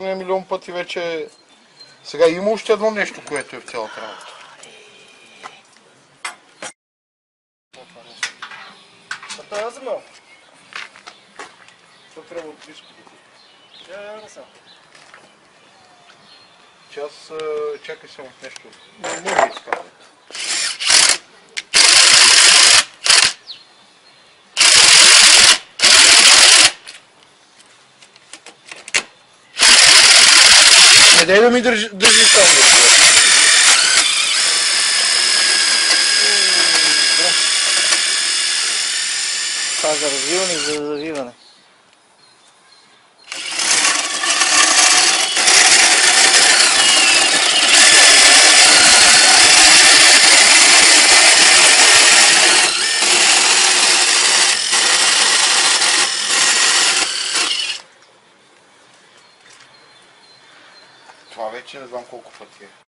Не милион пъти вече... Сега има още едно нещо, което е в цялата работа. А той е вземал. Това трябва от близко да. Я, я, не съм. Че аз... а, Чакай само нещо. Не, не изкарвай. Не дай да ми държи, държи там. Това за развиване и за завиване. Това вече не знам колко пъти е.